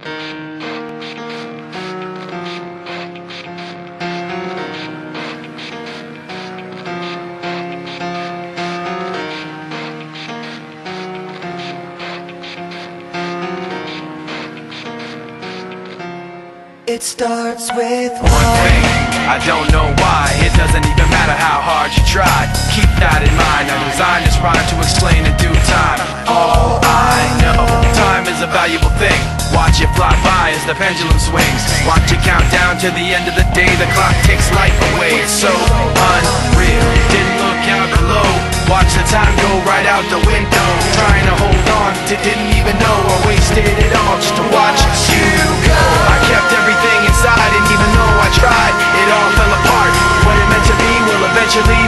It starts with one thing. I don't know why. It doesn't even matter how hard you try. Keep that in mind. I designed this rhyme to explain in due time. All I know, time is a valuable thing. Watch it fly by as the pendulum swings. Watch it count down to the end of the day. The clock takes life away, it's so unreal. Didn't look out below Watch the time go right out the window. Trying to hold on to didn't even know. I wasted it all just to watch you go. I kept everything inside and even though I tried It all fell apart. What it meant to be will eventually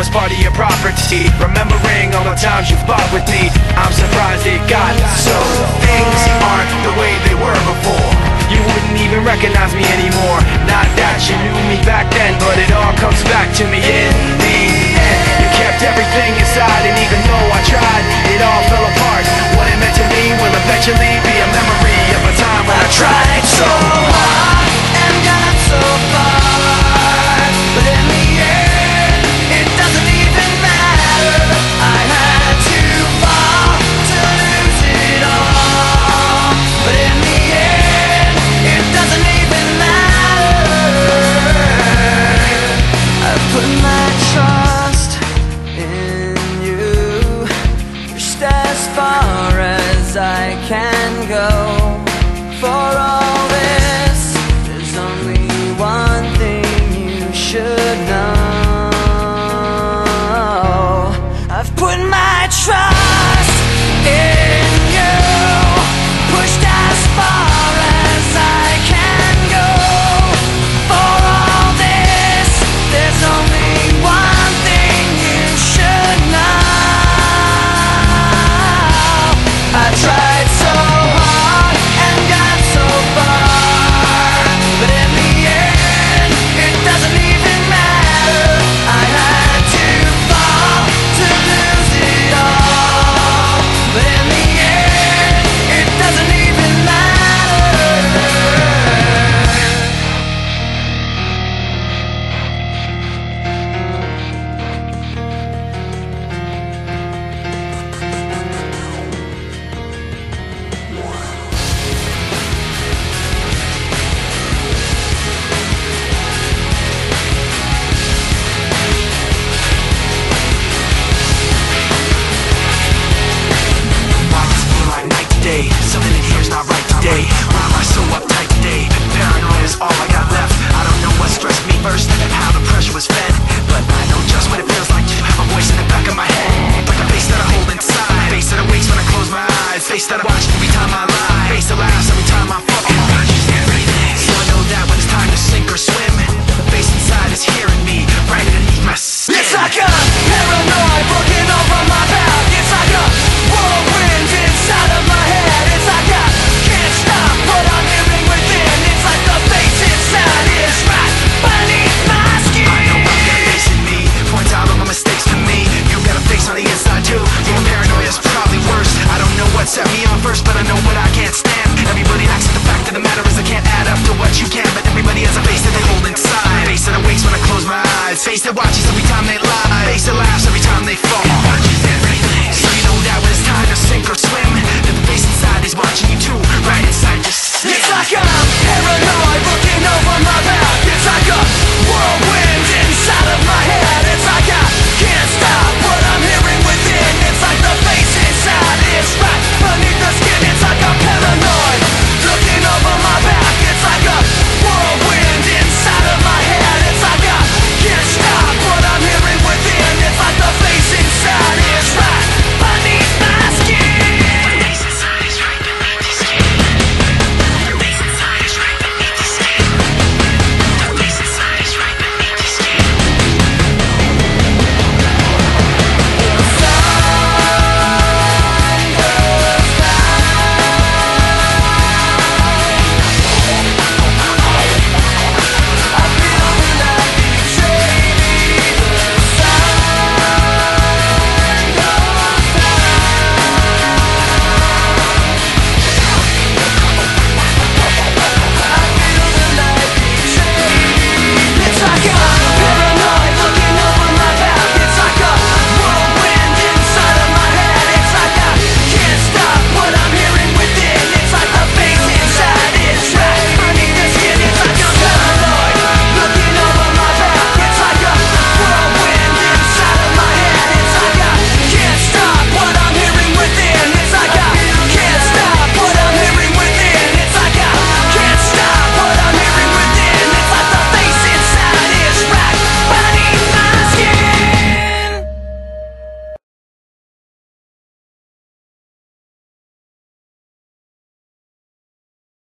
was part of your property. Remembering all the times you fought with me. I'm surprised it got so